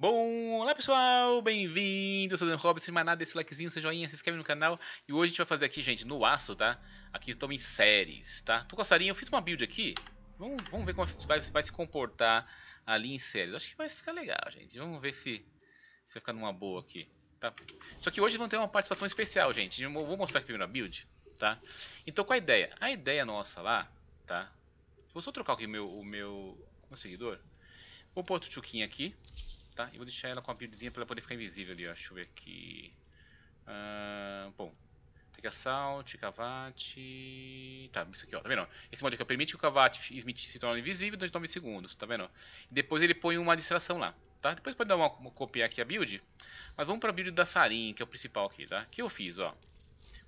Bom, olá pessoal, bem-vindos, eu sou o Dan Robson, mais nada, desse likezinho, seu joinha, se inscreve no canal E hoje a gente vai fazer aqui, gente, no aço, tá? Aqui estamos em séries, tá? Tô com a Sarinha, eu fiz uma build aqui Vamos, vamos ver como vai, vai, se comportar ali em séries Acho que vai ficar legal, gente, vamos ver se, se vai ficar numa boa aqui tá? Só que hoje vamos ter uma participação especial, gente eu Vou mostrar aqui primeiro a build, tá? Então qual a ideia? A ideia nossa lá, tá? Vou só trocar aqui o meu, o meu, meu seguidor Vou pôr outro chuquinho aqui tá? E vou deixar ela com a buildzinha para ela poder ficar invisível ali, ó. Deixa eu ver aqui. Uh, bom, Pega Salt, Cavate. Tá, isso aqui, ó. Tá vendo? Esse modo aqui permite que o Cavate Smith se tornem invisível durante 9 segundos, tá vendo? E depois ele põe uma distração lá, tá? Depois pode dar uma, uma copiar aqui a build. Mas vamos para a build da Sarin, que é o principal aqui, tá? Que eu fiz, ó.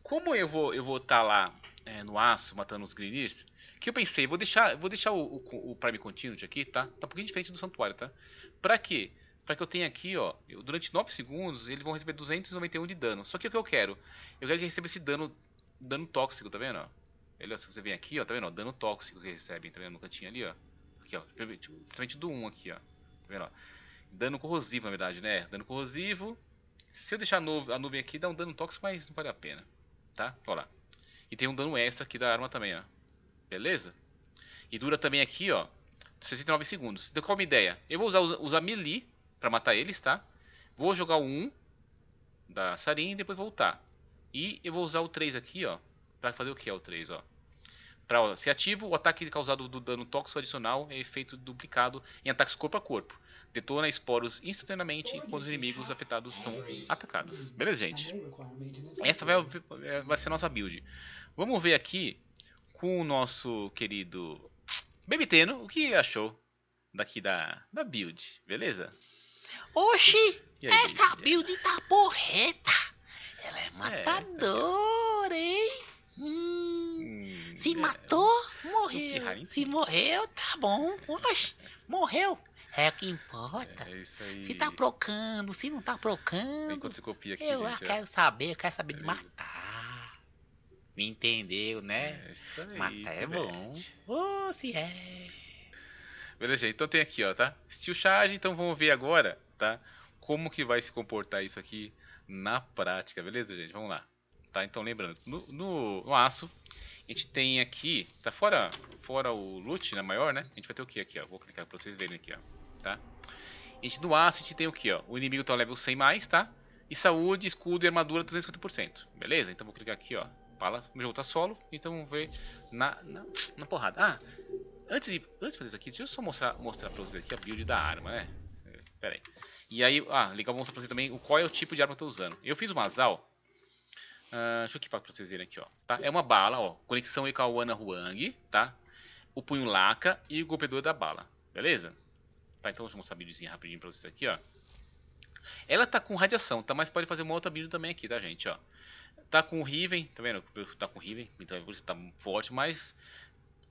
Como eu vou eu vou estar tá lá é, no aço matando os Greeniers, que eu pensei, vou deixar, vou deixar o, o, o Prime Continuity aqui, tá? Tá um pouquinho diferente do Santuário, tá? Pra quê? Para que eu tenha aqui, ó, eu, durante 9 segundos, eles vão receber 291 de dano. Só que o que eu quero? Eu quero que receba esse dano, dano tóxico, tá vendo? Ele, ó, se você vem aqui, ó, tá vendo? Ó, dano tóxico que recebem, tá vendo? No cantinho ali, ó. Aqui, ó, principalmente do 1 aqui, ó. Tá vendo, ó? Dano corrosivo, na verdade, né? Dano corrosivo. Se eu deixar a nuvem, a nuvem aqui, dá um dano tóxico, mas não vale a pena, tá? Olha lá. E tem um dano extra aqui da arma também, ó. Beleza? E dura também aqui, ó, 69 segundos. Então qual a minha ideia? Eu vou usar, usar melee para matar eles, tá? Vou jogar o 1 da Sarin e depois voltar. E eu vou usar o 3 aqui, ó, para fazer o que é o 3, ó. Para ser ativo, o ataque causado do dano tóxico adicional é efeito duplicado em ataques corpo a corpo. Detona esporos instantaneamente enquanto os inimigos afetados são atacados. Beleza, gente? Essa vai, vai ser a nossa build. Vamos ver aqui com o nosso querido Bebiteno o que achou daqui da, da build, beleza? Oxi, essa build tá porreta. Ela é, é matadora, é. hein? Hum, hum, se é. matou, morreu. Se morreu, tá bom. Oxi, morreu. É o que importa. É isso aí. Se tá procando, se não tá procando. Enquanto você copia aqui, eu gente, quero saber, eu quero saber de matar. Me entendeu, né? É isso aí. Matar é bom. Ô, oh, se é. Beleza, então tem aqui, ó, tá? Steel Charge, então vamos ver agora tá? Como que vai se comportar isso aqui na prática, beleza, gente? Vamos lá. Tá? Então, lembrando, no, no, no aço, a gente tem aqui, tá fora, fora o loot, né, maior, né? A gente vai ter o que aqui, ó? Vou clicar para vocês verem aqui, ó, tá? A gente, no aço, a gente tem o que, ó? O inimigo tá level 100 mais, tá? E saúde, escudo e armadura 350%, beleza? Então, vou clicar aqui, ó. Pala, meu jogo tá solo, então vamos ver na, na, na porrada. Ah, antes de, antes de fazer isso aqui, deixa eu só mostrar, mostrar pra vocês aqui a build da arma, né? Pera aí. E aí, ah, legal, vou mostrar pra você também qual é o tipo de arma que eu tô usando. Eu fiz uma Zal. Uh, deixa eu equipar pra vocês verem aqui, ó. Tá? É uma bala, ó. Conexão Ikawana Huang, tá? O punho laca e o golpeador da bala. Beleza? Tá, então deixa eu mostrar a buildzinha rapidinho pra vocês aqui, ó. Ela tá com radiação, tá? Mas pode fazer uma outra build também aqui, tá, gente, ó. Tá com o Riven, tá vendo? Tá com o Riven, então por isso tá forte, mas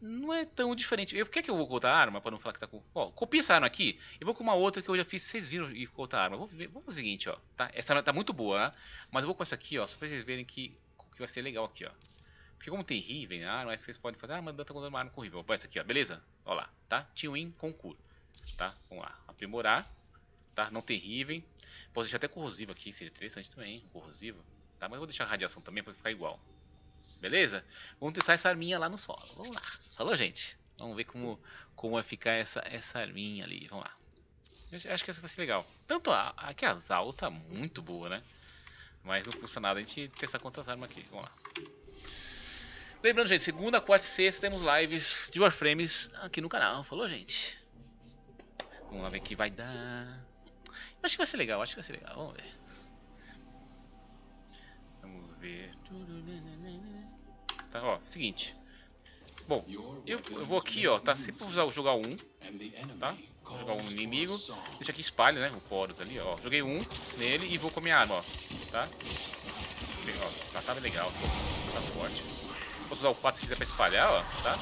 não é tão diferente. Eu, por que, que eu vou cortar a arma para não falar que tá com. Ó, copia essa arma aqui. Eu vou com uma outra que eu já fiz. Vocês viram e cortar a arma. Vamos, ver, fazer o seguinte, ó. Tá? Essa arma tá muito boa, mas eu vou com essa aqui, ó. Só pra vocês verem que, que vai ser legal aqui, ó. Porque como tem Riven na arma, vocês podem fazer. Ah, mas tá contando uma arma com Riven. Vou essa aqui, ó. Beleza? Ó lá, tá? T-Win Concur. Tá? Vamos lá. Aprimorar. Tá? Não tem Riven. Posso deixar até corrosivo aqui, seria interessante também, hein? Corrosivo. Tá? Mas eu vou deixar radiação também pra ficar igual. Beleza? Vamos testar essa arminha lá no solo. Vamos lá. Falou, gente? Vamos ver como, como vai ficar essa, essa arminha ali. Vamos lá. Eu acho que essa vai ser legal. Tanto a, a Zal tá muito boa, né? Mas não custa nada a gente testar quantas armas aqui. Vamos lá. Lembrando, gente, segunda, quarta e sexta temos lives de Warframes aqui no canal. Falou, gente? Vamos lá ver o que vai dar. Acho que vai ser legal, acho que vai ser legal. Vamos ver. Vamos ver. Tá, ó, seguinte. Bom, eu, eu vou aqui, ó, tá? Sempre vou jogar um, tá? Vou jogar um no inimigo. Deixa aqui espalha, né? O Poros ali, ó. Joguei um nele e vou com a minha arma, ó. Tá? Ó, já tava legal. Tá forte. Posso usar o 4 se quiser pra espalhar, ó, tá?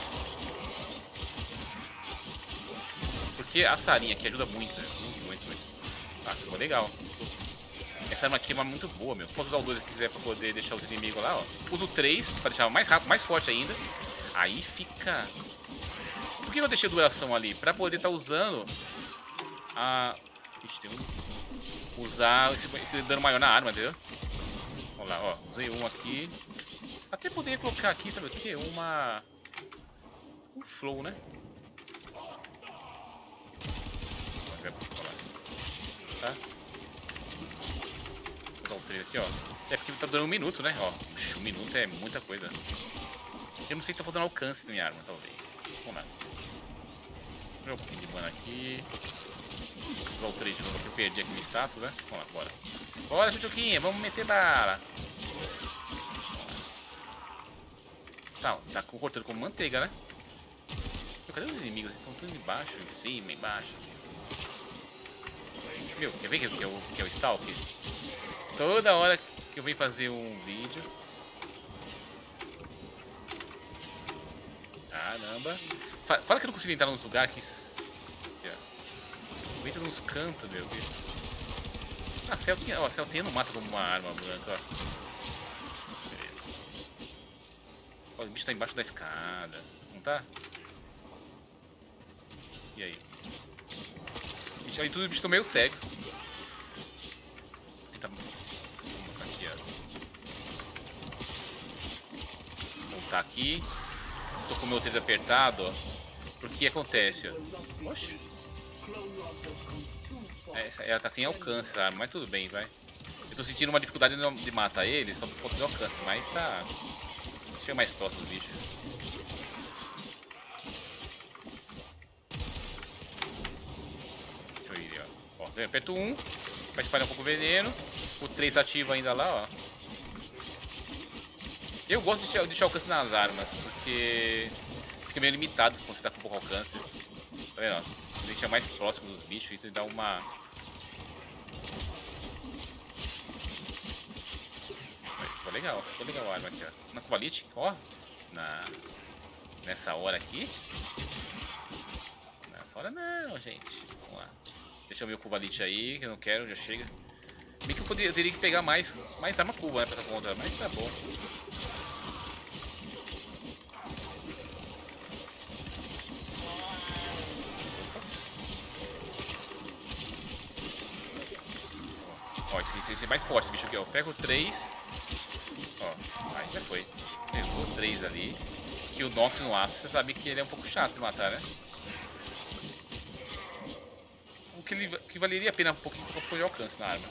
Porque a sarinha aqui ajuda muito, né? Muito, muito, muito. Tá, ficou legal. Essa arma aqui é uma muito boa, meu. Posso usar o 2 se quiser pra poder deixar os inimigos lá, ó. Uso o 3 pra deixar mais rápido, mais forte ainda. Aí fica... Por que eu deixei duração ali? Pra poder estar tá usando a... Ixi, tem um... Usar esse, esse dano maior na arma, entendeu? Olha lá, ó. Usei um aqui. Até poderia colocar aqui, sabe o que? Uma... Um flow, né? Tá? Dar um trailer aqui, ó. É porque tá dando um minuto, né? Ó, um minuto é muita coisa. Eu não sei se tá faltando alcance na minha arma, talvez. Vamos lá. Vou um pouquinho de mana aqui. Vou dar o 3 de novo, que eu perdi aqui no status, né? Vamos lá, bora. Bora, Chuchuquinha, vamos meter bala. Tá, tá cortando como manteiga, né? Cadê os inimigos? Eles estão tudo embaixo, em cima, embaixo. Meu, quer ver que, é o, que é o Stalk? Toda hora que eu venho fazer um vídeo. Caramba. Fala que eu não consigo entrar nos lugares que. Eu entro nos cantos, meu Deus. Ah, Celtinha, ó, Celtinha não mata como uma arma branca, ó. Ó, o bicho tá embaixo da escada. Não tá? E aí? Bicho, aí tudo os bichos estão meio cegos. Voltar aqui. Tô com o meu dedo apertado, ó. Porque acontece, ó. Oxi. É, ela tá sem alcance? Mas tudo bem, vai. Eu tô sentindo uma dificuldade de matar eles, só por falta de alcance, mas tá... Chega mais próximo do bicho. Deixa eu ir, ó. ó aperto 1, vai espalhar um pouco o veneno. O 3 ativa ainda lá, ó. Eu gosto de deixar, alcance nas armas, porque fica meio limitado quando você tá com pouco alcance. Tá vendo? Ó? Deixa mais próximo dos bichos, isso dá uma Ficou legal, ficou legal a arma aqui, ó. Na Quality, ó. Na... Nessa hora aqui. Nessa hora não, gente. Vamos lá. Deixa eu ver o aí, que eu não quero, já chega. Bem que eu, poderia, eu teria que pegar mais, mais arma cuba, né, pra essa conta, mas tá bom. Esse, esse é mais forte, esse bicho aqui, ó. Pego 3, Ó, aí já foi. Pegou três ali. E o Nox no aço, você sabe que ele é um pouco chato de matar, né? O que, ele, que valeria a pena um pouquinho, pouco de alcance na arma.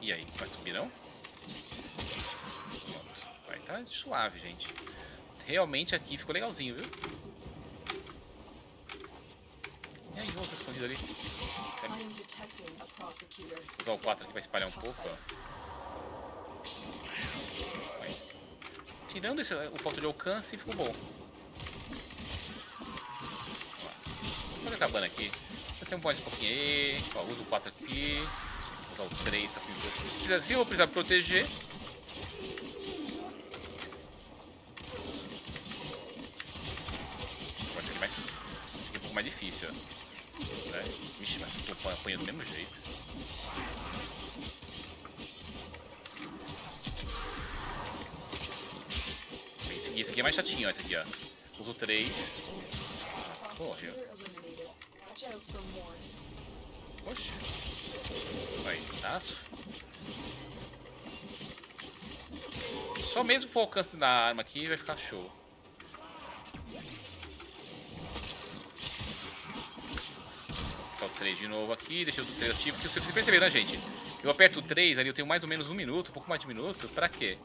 E aí, vai subir não? Pronto. Vai tá suave, gente. Realmente aqui ficou legalzinho, viu? E aí, outro escondido ali. Vou usar o 4 aqui pra espalhar um pouco, ó. Tirando esse, o falta de alcance, ficou bom. Vamos acabando aqui. Tem um mais um pouquinho aí. Ó, uso o 4 aqui. Vou usar o 3 pra pintar. Se eu precisar proteger. Mais difícil, Vixe, mas apanhando do mesmo jeito. Esse aqui é mais chatinho, ó, esse aqui, ó. Uso 3. Morreu. Oxe. Aí, taço. Só mesmo com o alcance da arma aqui vai ficar show. 3 de novo aqui, deixa eu o 3 ativo, porque vocês perceberam, né, gente? Eu aperto o 3, ali eu tenho mais ou menos um minuto, um pouco mais de minuto, pra quê?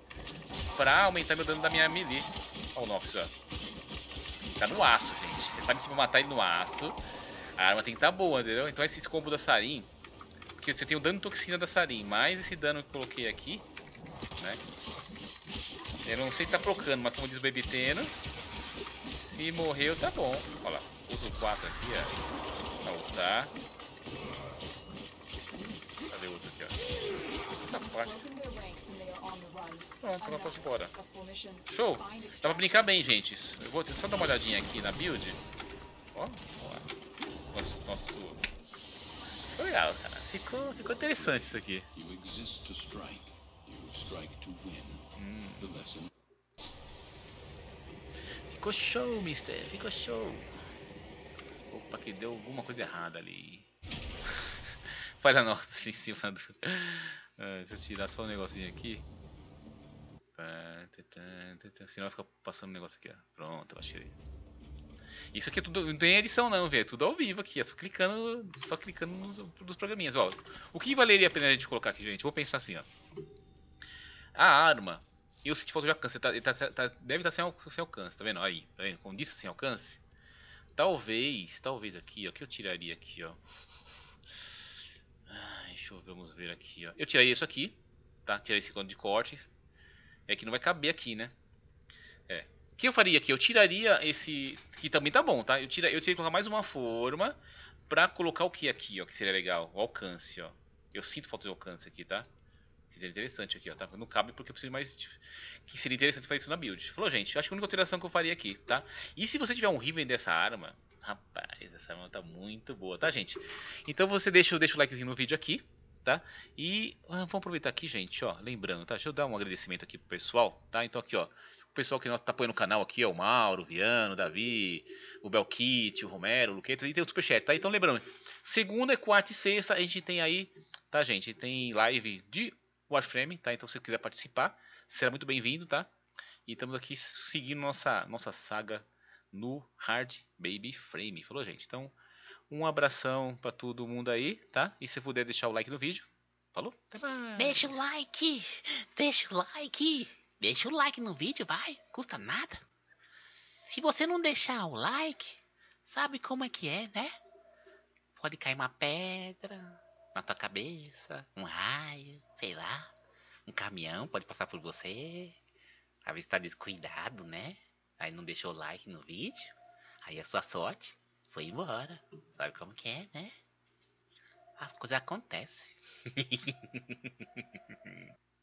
Pra aumentar meu dano da minha melee. Olha o Nox, ó. Tá no aço, gente. Você sabe que pra matar ele no aço, a arma tem que estar tá boa, entendeu? Então esse combo da Sarin, porque você tem o dano toxina da Sarin, mais esse dano que eu coloquei aqui, né? Eu não sei se tá procando, mas como diz o Baby Teno, se morreu tá bom. Olha lá, uso 4 aqui, ó. Pra ultar. Cadê outro aqui, ó? Essa parte. Pronto, ela posso embora. Show! Dá pra brincar bem, gente. Eu vou só dar uma olhadinha aqui na build. Ó, ó. Nosso, nosso... Ficou legal, cara. Ficou, ficou interessante isso aqui. Hum. Ficou show, mister. Ficou show. Que deu alguma coisa errada ali. Falha nossa ali em cima do... Ah, deixa eu tirar só um negocinho aqui. Senão vai ficar passando um negócio aqui, ó. Pronto, eu achei. Isso aqui é tudo, não tem edição não, velho. É tudo ao vivo aqui. É só clicando, só clicando nos, nos programinhas. Ó, o que valeria a pena a gente colocar aqui, gente? Vou pensar assim, ó. A arma. E o City de alcance. Tá, tá, tá, deve estar sem, sem, alcance, tá vendo? Aí, tá vendo? Como disse sem alcance. Talvez, talvez aqui, ó. O que eu tiraria aqui, ó? Deixa eu vamos ver aqui, ó. Eu tiraria isso aqui, tá? Tirei esse código de corte. É que não vai caber aqui, né? É. O que eu faria aqui? Eu tiraria esse... Que também tá bom, tá? Eu, tira... eu que colocar mais uma forma pra colocar o que aqui, ó? Que seria legal. O alcance, ó. Eu sinto falta de alcance aqui, tá? Seria interessante aqui, ó. Tá? Não cabe porque eu preciso mais... Que seria interessante fazer isso na build. Falou, gente. Acho que a única alteração que eu faria aqui, tá? E se você tiver um Riven dessa arma... Rapaz, essa arma tá muito boa, tá, gente? Então você deixa, deixa o likezinho no vídeo aqui, tá? E ah, vamos aproveitar aqui, gente, ó, lembrando, tá? Deixa eu dar um agradecimento aqui pro pessoal, tá? Então aqui, ó, o pessoal que tá apoiando o canal aqui, ó, o Mauro, o Viano, o Davi, o Belkit, o Romero, o Luqueta, e tem o Superchat, tá? Então lembrando, segunda, quarta e sexta a gente tem aí, tá, gente? Tem live de Warframe, tá? Então se quiser participar, será muito bem-vindo, tá? E estamos aqui seguindo nossa, nossa saga no Hard Baby Frame. Falou, gente? Então, um abração para todo mundo aí, tá? E se puder deixar o like no vídeo. Falou? Até mais. Deixa o like. Deixa o like. Deixa o like no vídeo, vai. Custa nada. Se você não deixar o like, sabe como é que é, né? Pode cair uma pedra na tua cabeça, um raio, sei lá. Um caminhão pode passar por você. Às vezes tá descuidado, né? Aí não deixou like no vídeo. Aí a sua sorte foi embora. Sabe como que é, né? As coisas acontecem.